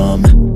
come.